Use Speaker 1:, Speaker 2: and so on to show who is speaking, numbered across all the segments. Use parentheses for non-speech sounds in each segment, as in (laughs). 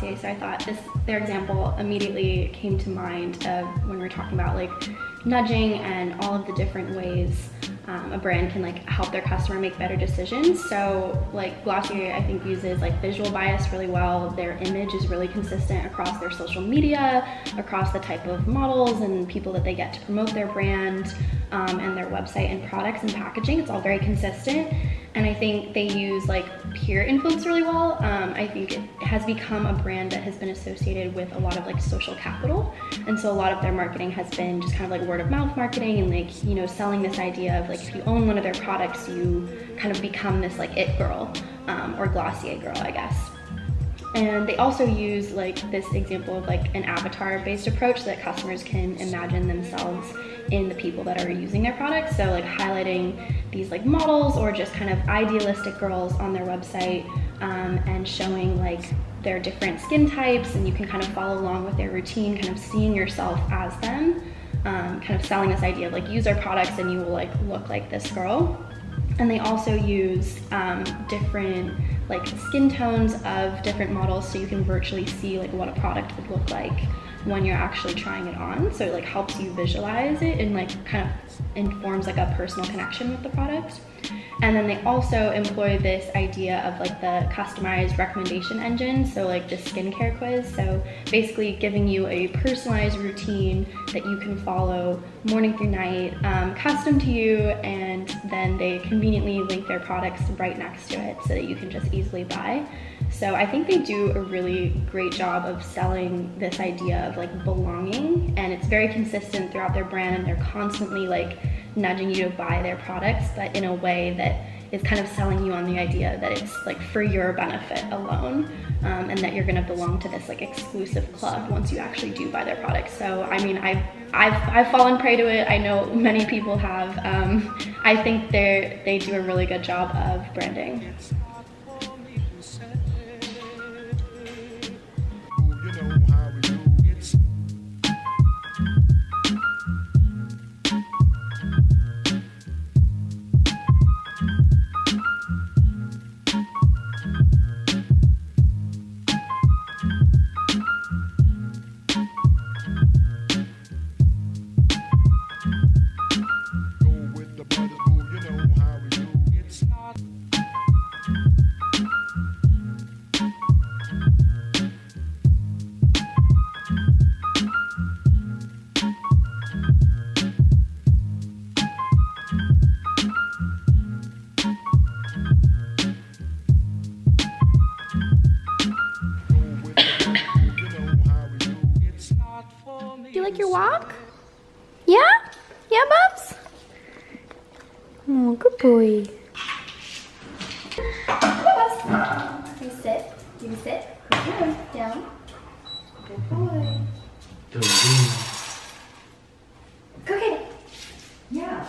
Speaker 1: so I thought this their example immediately came to mind of when we are talking about like nudging and all of the different ways um, a brand can like help their customer make better decisions. So like Glossier, I think uses like visual bias really well. Their image is really consistent across their social media, across the type of models and people that they get to promote their brand um, and their website and products and packaging. It's all very consistent. And I think they use like peer influence really well. Um, I think it has become a brand that has been associated with a lot of like social capital. And so a lot of their marketing has been just kind of like word of mouth marketing and like, you know, selling this idea of like if you own one of their products, you kind of become this like it girl um, or Glossier girl, I guess. And they also use like this example of like an avatar based approach that customers can imagine themselves in the people that are using their products. So like highlighting these like models or just kind of idealistic girls on their website um, and showing like their different skin types and you can kind of follow along with their routine, kind of seeing yourself as them, um, kind of selling this idea of like use our products and you will like look like this girl. And they also use um, different like skin tones of different models so you can virtually see like what a product would look like when you're actually trying it on. So it like helps you visualize it and like kind of informs like a personal connection with the product. And then they also employ this idea of like the customized recommendation engine. So like the skincare quiz. So basically giving you a personalized routine that you can follow morning through night, um, custom to you. And then they conveniently link their products right next to it so that you can just easily buy. So I think they do a really great job of selling this idea of like belonging and it's very consistent throughout their brand and they're constantly like nudging you to buy their products but in a way that is kind of selling you on the idea that it's like for your benefit alone um, and that you're gonna belong to this like exclusive club once you actually do buy their products. So I mean, I've, I've, I've fallen prey to it. I know many people have. Um, I think they they do a really good job of branding. Like your walk? Yeah? Yeah, Bubs? Oh, good boy. Bubs. You sit. You sit. Good boy. Down. Good boy. Go get it. Yeah.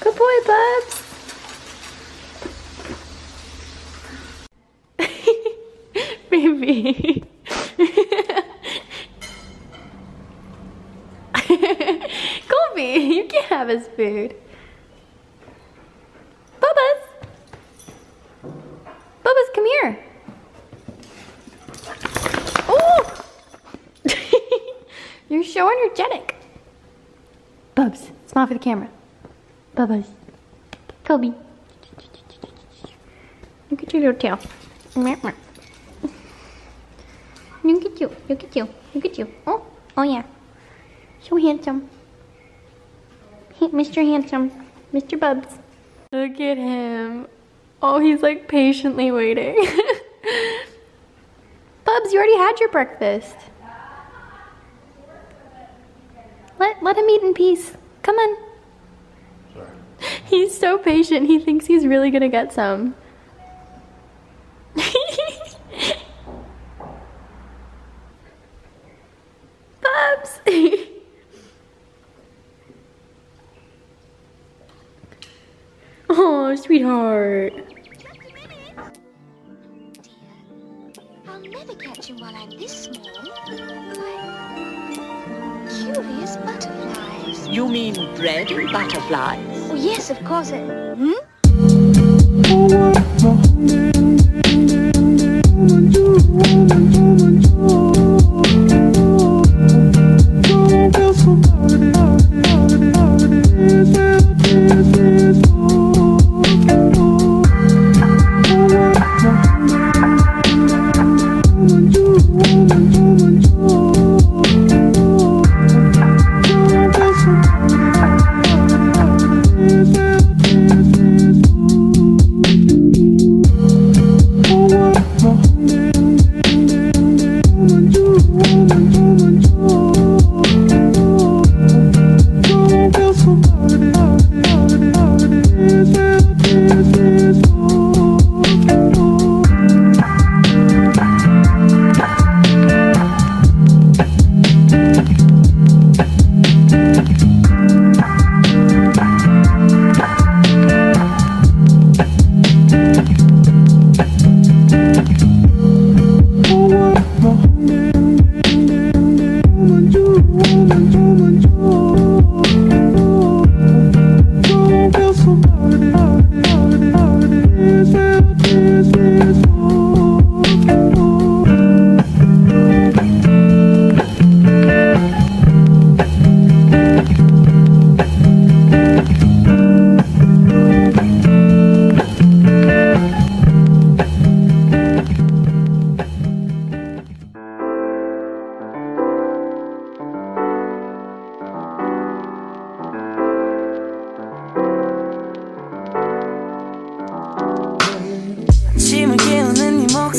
Speaker 1: Good boy, Bubs. Food. Bubba's. Bubba's, come here. Oh! (laughs) You're so energetic. Bubs, smile for the camera. Bubba's. Colby. Look at your little tail. Look at you. Look at you. Look at you. Oh, oh yeah. So handsome. Mr. Handsome. Mr. Bubs. Look at him. Oh, he's like patiently waiting. (laughs) Bubs, you already had your breakfast. Let, let him eat in peace. Come on. Sorry. He's so patient. He thinks he's really gonna get some. (laughs) (laughs) oh, sweetheart.
Speaker 2: I'll never catch him while I'm this small. curious butterflies.
Speaker 3: You mean bread and butterflies?
Speaker 2: Oh, yes, of course. It, hmm?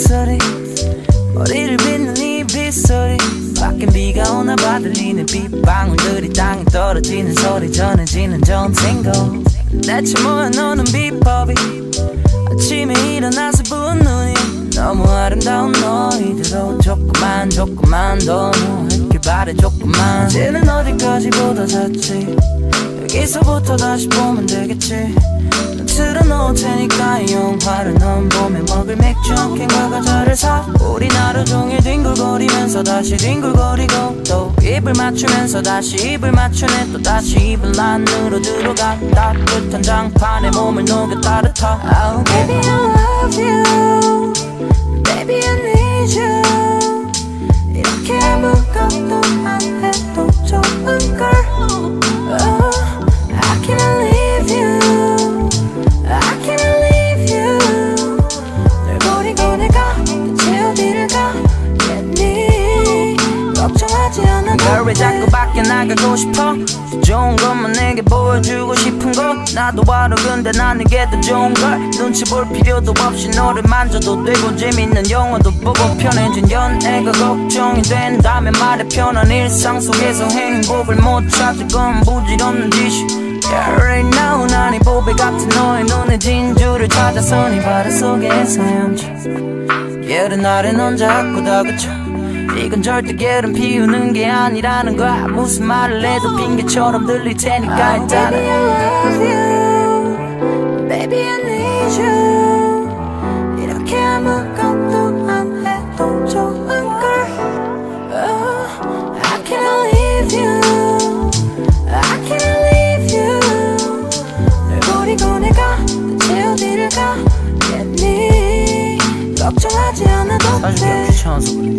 Speaker 4: 목소리. 머리를 빗는 네 빗소리. 밖엔 비가 오나 봐 들리는 빗방울들이 땅에 떨어지는 소리. 전해지는 전생고 대체 뭐야 너는 비법이 아침에 일어나서 부은 눈이 너무 아름다운 너희들로 조금만 조금만 더 누워있길 바래 조금만. 이제는 어디까지보다 잤지 여기서부터 다시 보면 되겠지. 난 틀어놓을 테니까 이 영화를 넌 봄에 먹을 맥주 한 캔과 과자를 사. 우리 하루 종일 뒹굴거리면서 다시 뒹굴거리고 또 입을 맞추면서 다시 입을 맞추네. 또 다시 입을 안으로 들어가. 따뜻한 장판에 몸을 녹여 따뜻하. oh, Baby I love you. Baby I need you. 이렇게 아무것도 안 해도 좋은 걸 나도 바로 근데 난 이게 더 좋은 걸. 눈치 볼 필요도 없이 너를 만져도 되고 재밌는 영화도 보고 편해진 연애가 걱정이 된다면 말해 편한 일상 속에서 행복을 못 찾을 건 부질없는 짓이. Yeah, right now 난이 보배 같은 너의 눈에 진주를 찾아서 네 바다 속에서 헤엄쳐. 예른 날에 넌 자꾸 다그쳐. 이건 절대 게으름 피우는 게 아니라는 거야. 무슨 말을 해도 핑계처럼 들릴 테니까 일단은. Baby love you Baby I need you. 이렇게 아무것도 안 해도 좋은 걸. Oh, I can't leave you. I can't leave you. 널 버리고 내가 대체 어디를 가겠니? 걱정하지 않아도 돼. 귀찮아서 그래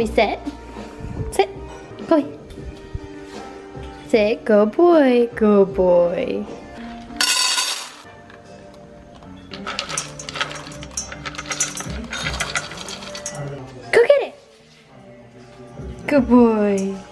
Speaker 5: Colby, sit. Sit. Colby. Sit. Good boy. Good boy. Go get it. Good boy.